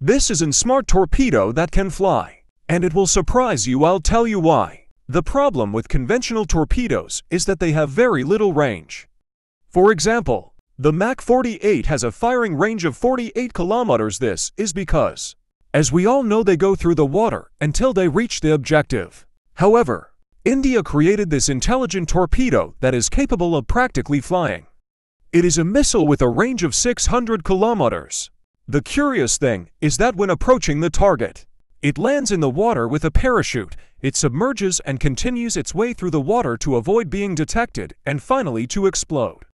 This is a smart torpedo that can fly. And it will surprise you, I'll tell you why. The problem with conventional torpedoes is that they have very little range. For example, the Mark 48 has a firing range of 48 kilometers. This is because, as we all know, they go through the water until they reach the objective. However, India created this intelligent torpedo that is capable of practically flying. It is a missile with a range of 600 kilometers. The curious thing is that when approaching the target, it lands in the water with a parachute, it submerges and continues its way through the water to avoid being detected and finally to explode.